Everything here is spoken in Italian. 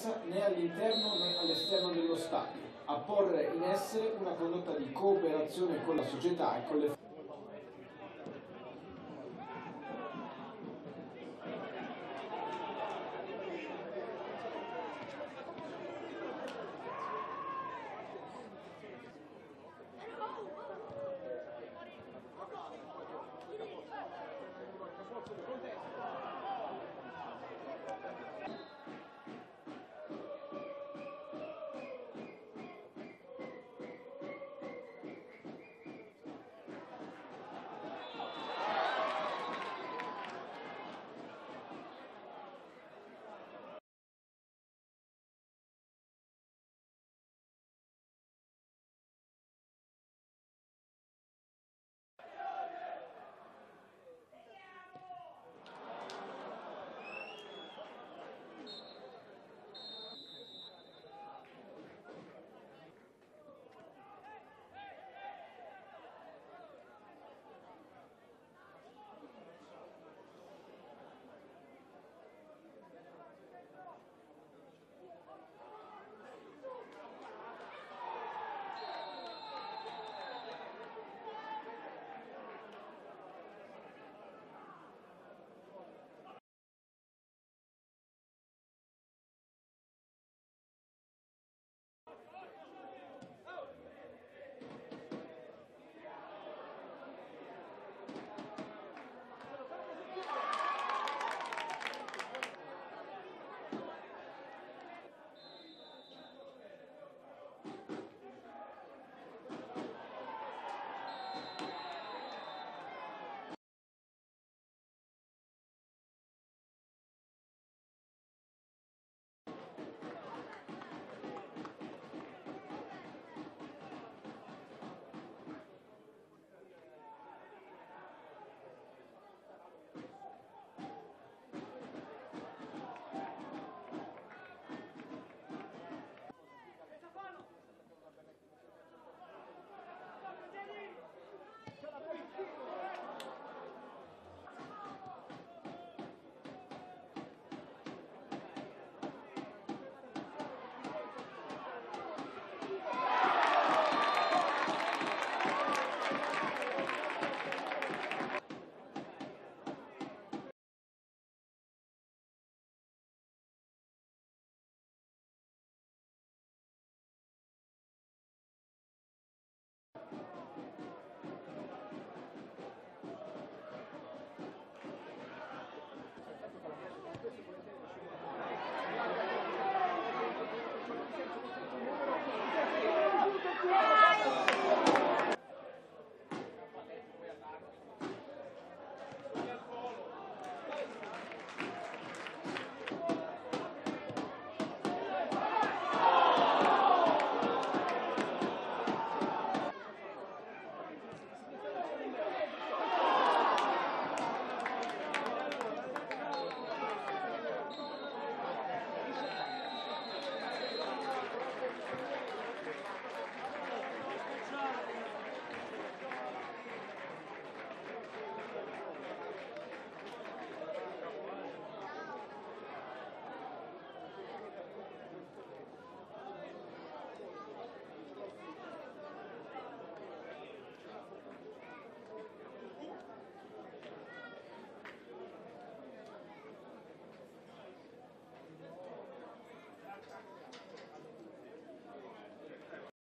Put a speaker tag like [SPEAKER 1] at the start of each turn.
[SPEAKER 1] differenza né all'interno né all'esterno dello Stato, a porre in essere una condotta di cooperazione con la società e con le